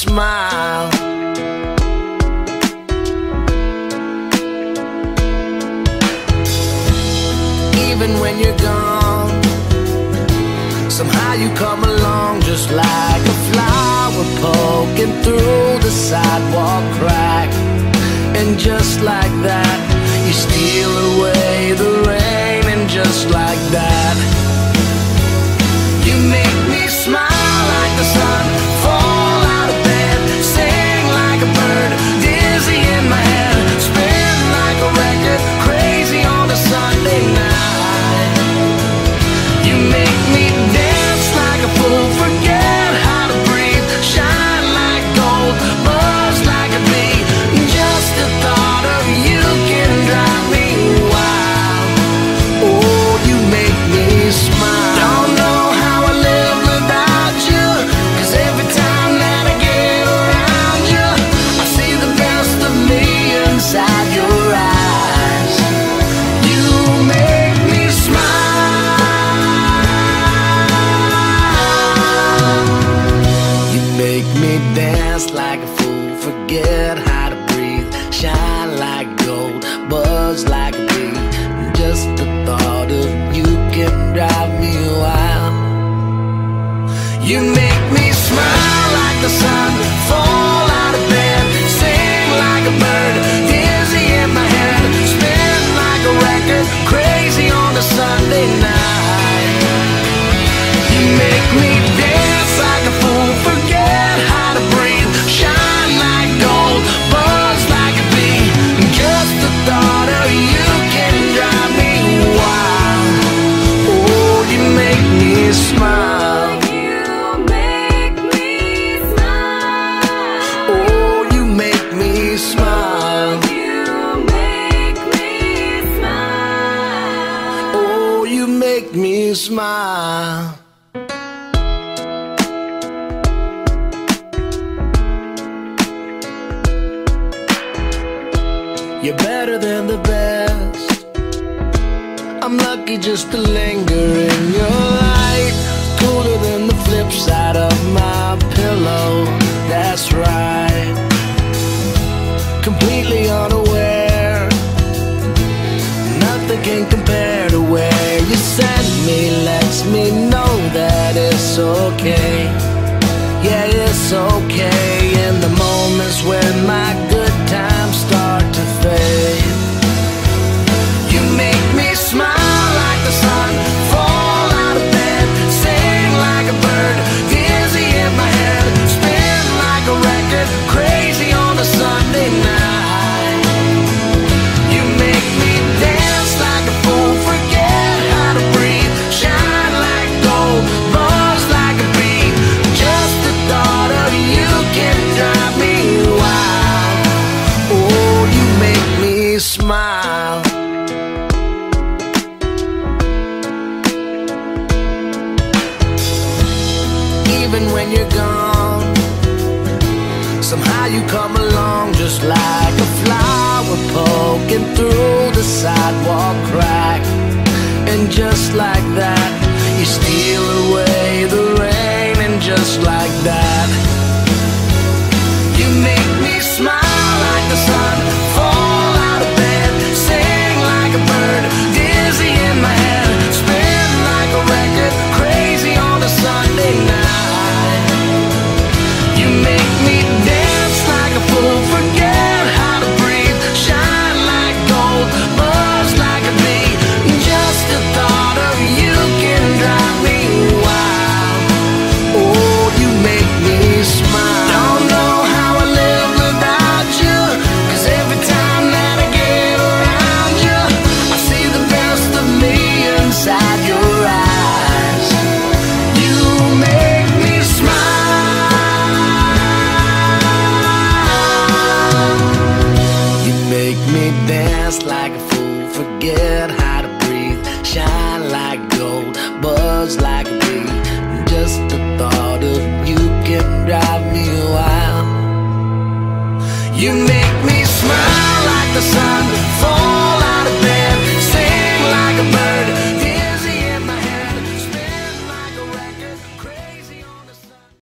smile. Even when you're gone, somehow you come along just like a flower poking through the sidewalk crack. And just like that, you steal away the rain. You make me smile like the sun. make me smile. You're better than the best. I'm lucky just to linger in your life. okay. Yeah, it's okay. In the moments when my smile. Even when you're gone Somehow you come along just like a flower Poking through the sidewalk crack. And just like that forget how to breathe. Shine like gold, buzz like a bee. Just the thought of you can drive me wild. You make me smile like the sun